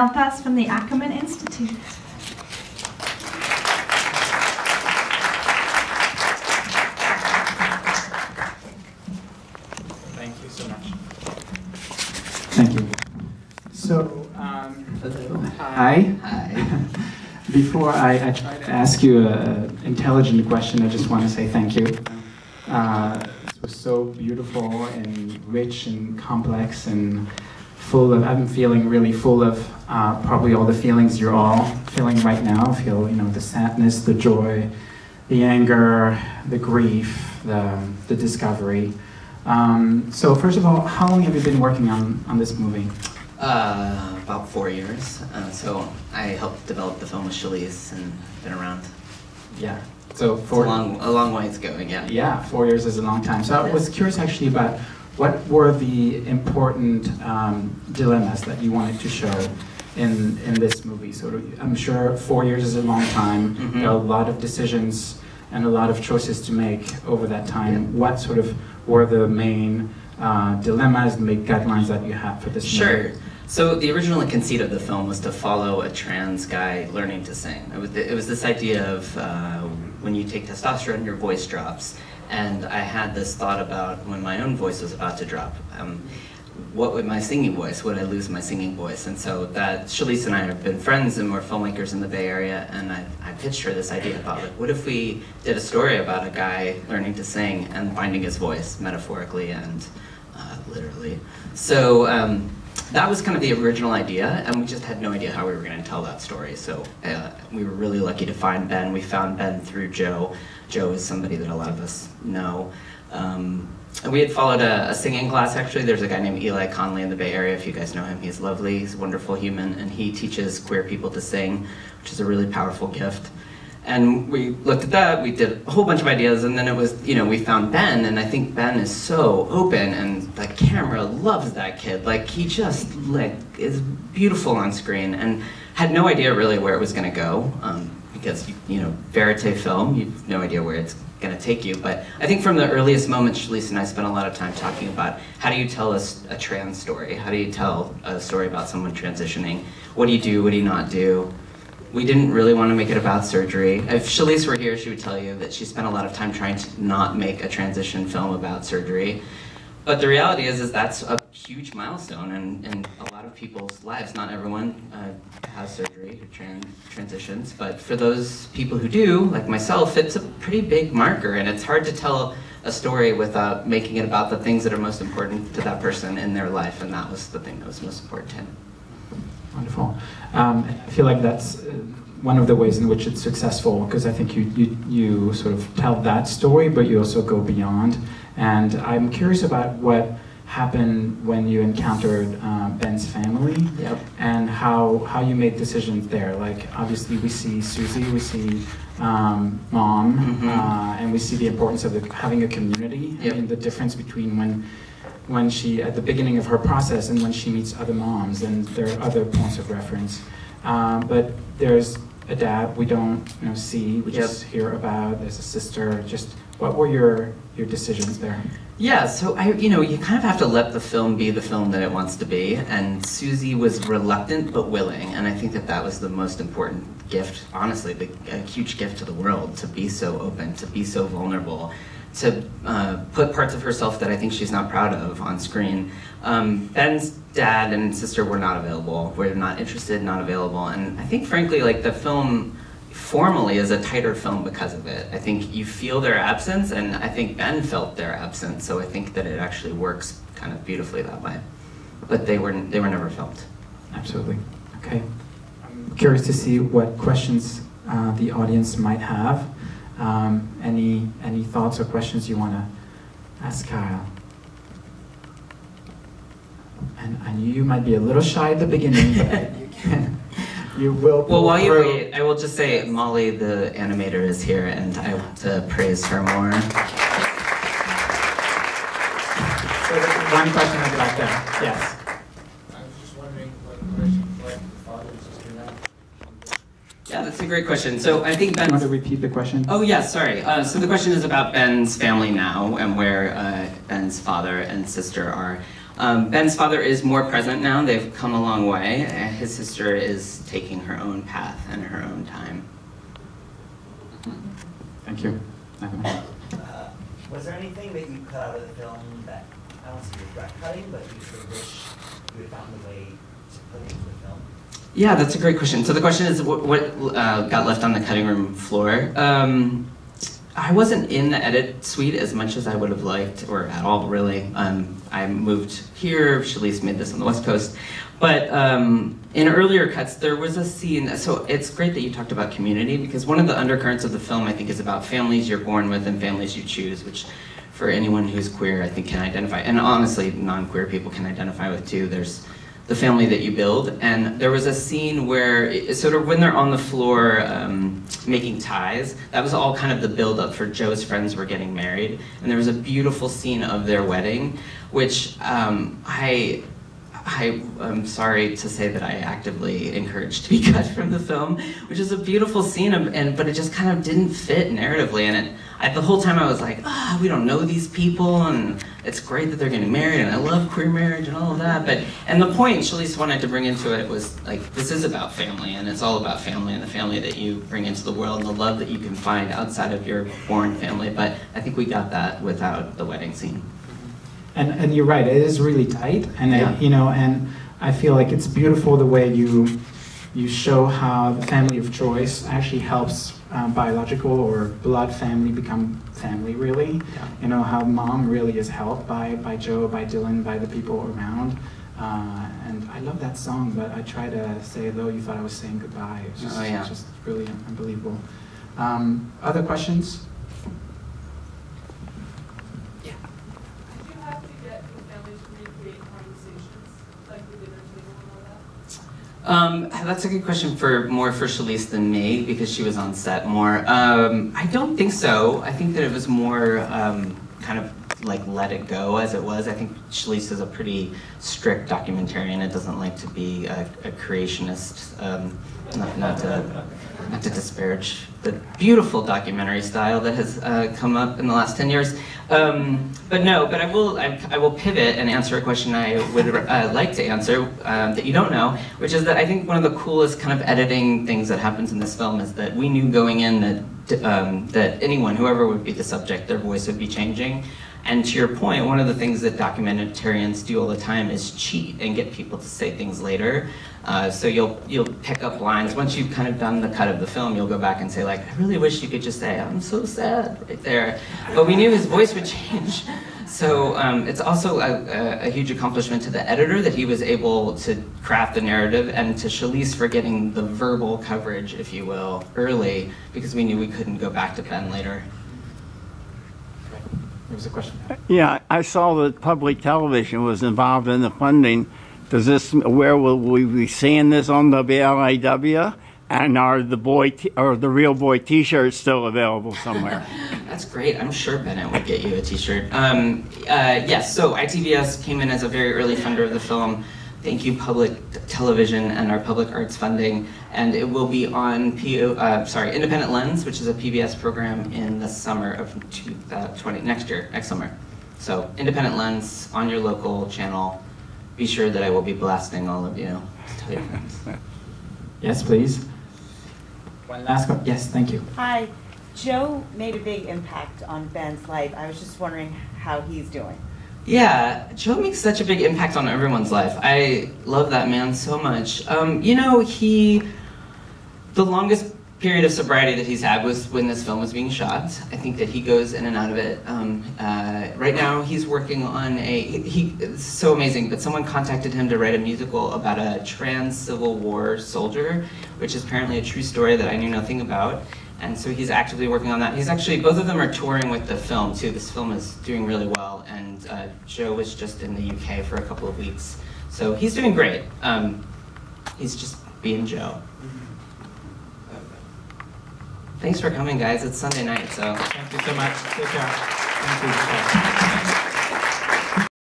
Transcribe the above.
Malpass from the Ackerman Institute. Thank you so much. Thank you. So, um, hi. Hi. Before I, I try to ask you an intelligent question, I just want to say thank you. Uh, this was so beautiful and rich and complex and full of, I'm feeling really full of uh, probably all the feelings you're all feeling right now. Feel, you know, the sadness, the joy, the anger, the grief, the, the discovery. Um, so first of all, how long have you been working on, on this movie? Uh, about four years. Uh, so I helped develop the film with Shaleece and been around. Yeah. So It's a long, a long ways going. Yeah. yeah, four years is a long time. So I was curious actually about what were the important um, dilemmas that you wanted to show in in this movie. So I'm sure four years is a long time. Mhm. There are a lot of decisions and a lot of choices to make over that time. What sort of were the main uh, dilemmas, the main guidelines that you had for this Sure. movie? So the original conceit of the film was to follow a trans guy learning to sing. It was, it was this idea of uh, when you take testosterone, your voice drops. And I had this thought about when my own voice was about to drop. Um, what would my singing voice? Would I lose my singing voice? And so that Shaleece and I have been friends and we're filmmakers in the Bay Area. And I, I pitched her this idea about like, what if we did a story about a guy learning to sing and finding his voice metaphorically and uh, literally. So um, that was kind of the original idea, and we just had no idea how we were going to tell that story. So uh, we were really lucky to find Ben. We found Ben through Joe. Joe is somebody that a lot of us know. Um, and we had followed a, a singing class actually. There's a guy named Eli Conley in the Bay Area. If you guys know him, he's lovely. He's a wonderful human, and he teaches queer people to sing, which is a really powerful gift. And we looked at that, we did a whole bunch of ideas, and then it was, you know, we found Ben, and I think Ben is so open, and the camera loves that kid. Like, he just, like, is beautiful on screen, and had no idea really where it was gonna go, um, because, you, you know, verite film, you've no idea where it's gonna take you. But I think from the earliest moments, Shaleece and I spent a lot of time talking about how do you tell a trans story? How do you tell a story about someone transitioning? What do you do, what do you not do? We didn't really want to make it about surgery. If Shaleece were here, she would tell you that she spent a lot of time trying to not make a transition film about surgery. But the reality is, is that's a huge milestone in, in a lot of people's lives. Not everyone uh, has surgery or tran- transitions, but for those people who do, like myself, it's a pretty big marker, and it's hard to tell a story without making it about the things that are most important to that person in their life, and that was the thing that was most important to him. Wonderful. Um, I feel like that's uh, one of the ways in which it's successful because I think you, you, you sort of tell that story, but you also go beyond. And I'm curious about what happened when you encountered uh, Ben's family Yep. and how, how you made decisions there. Like, obviously, we see Susie, we see um, mom, Mhm. uh, and we see the importance of the, having a community Yep. and the difference between when when she at the beginning of her process and when she meets other moms and there are other points of reference. Um, but there's a dad we don't you know see we just hear about there's a sister just what were your your decisions there? Yeah, so I, you know, you kind of have to let the film be the film that it wants to be, and Susie was reluctant but willing, and I think that that was the most important gift, honestly, the, a huge gift to the world to be so open, to be so vulnerable, to uh, put parts of herself that I think she's not proud of on screen. Um, Ben's dad and sister were not available, were not interested, not available, and I think frankly, like the film formally is a tighter film because of it. I think you feel their absence, and I think Ben felt their absence, so I think that it actually works kind of beautifully that way. But they were they were never filmed. absolutely okay i'm curious to see what questions uh, the audience might have um, any any thoughts or questions you want to ask kyle and I knew you might be a little shy at the beginning, but you can, you will. Well, pull while you wait, I will just say Molly, the animator, is here, and I want to praise her more. So one question I'd like to, yes. I was just wondering what question, what the father and sister now. Yeah, that's a great question. So I think Do you want to repeat the question? Oh, yeah, sorry. Uh, so the question is about Ben's family now and where uh, Ben's father and sister are. Um, Ben's father is more present now. They've come a long way. and His sister is taking her own path and her own time. Thank you. Evan. Uh, Was there anything that you cut out of the film that, I don't see regret cutting, but you sort of wish you had found a way to put into the film? Yeah, that's a great question. So the question is, what, what uh, got left on the cutting room floor? Um, I wasn't in the edit suite as much as I would have liked, or at all, really. Um, I moved here. Shaleece made this on the West Coast. But um, in earlier cuts, there was a scene. So it's great that you talked about community because one of the undercurrents of the film, I think, is about families you're born with and families you choose, which for anyone who's queer, I think can identify, and honestly, non-queer people can identify with too. There's the family that you build, and there was a scene where, it- sort of when they're on the floor um, making ties, that was all kind of the build-up for Joe's friends were getting married, and there was a beautiful scene of their wedding, which um, I. I am sorry to say that I actively encouraged to be cut from the film, which is a beautiful scene, and but it just kind of didn't fit narratively. And it, I, the whole time I was like, ah, we don't know these people, and it's great that they're getting married, and I love queer marriage and all of that. But and the point Shaleece wanted to bring into it was like this is about family, and it's all about family and the family that you bring into the world, and the love that you can find outside of your born family. But I think we got that without the wedding scene. And, and you're right, it is really tight, and Yeah. it, you know, and I feel like it's beautiful the way you you show how the family of choice actually helps um, biological or blood family become family. Really, Yeah. you know how mom really is helped by by Joe, by Dylan, by the people around. Uh, and I love that song, but I try to say though you thought I was saying goodbye. It's just, Oh, yeah. just really unbelievable. Um, other questions? Did you have to get the family to recreate conversations like the dinner table and all that? Um, that's a good question for more for Shaleece than me because she was on set more. Um, I don't think so. I think that it was more um, kind of like let it go as it was. I think Shaleece is a pretty strict documentarian. It doesn't like to be a, a creationist. Um, not, not to not to disparage the beautiful documentary style that has uh, come up in the last 10 years. Um, but no, but I will, I, I will pivot and answer a question I would uh, like to answer um, that you don't know, which is that I think one of the coolest kind of editing things that happens in this film is that we knew going in that, um, that anyone, whoever would be the subject, their voice would be changing. And to your point, one of the things that documentarians do all the time is cheat and get people to say things later. Uh, so you'll you'll pick up lines once you've kind of done the cut of the film. You'll go back and say like, I really wish you could just say, I'm so sad right there. But we knew his voice would change. So um, it's also a, a, huge accomplishment to the editor that he was able to craft the narrative, and to Shaleece for getting the verbal coverage, if you will, early because we knew we couldn't go back to Ben later. There was a question. Yeah, I saw that public television was involved in the funding. Does this, where will we be seeing this on WLIW? And are the boy, t- or the real boy T-shirts still available somewhere? That's great. I'm sure Bennett would get you a T-shirt. Um, uh, yes. So ITVS came in as a very early funder of the film. Thank you, public television and our public arts funding. And it will be on PO, uh, sorry, Independent Lens, which is a PBS program in the summer of 2020, next year, next summer. So Independent Lens on your local channel. Be sure that I will be blasting all of you. Tell your friends. Yes, please. One last question. Yes, thank you. Hi, Joe made a big impact on Ben's life. I was just wondering how he's doing. Yeah, Joe makes such a big impact on everyone's life. I love that man so much. Um, you know, he, the longest period of sobriety that he's had was when this film was being shot. I think that he goes in and out of it. Um, uh, right now, he's working on a, he, it's so amazing, but someone contacted him to write a musical about a trans Civil War soldier, which is apparently a true story that I knew nothing about. And so he's actively working on that. He's actually, both of them are touring with the film too. This film is doing really well, and uh, Joe was just in the UK for a couple of weeks. So he's doing great. Um, he's just being Joe. Thanks for coming, guys. It's Sunday night, so. Thank you so much. Take care. Thank you.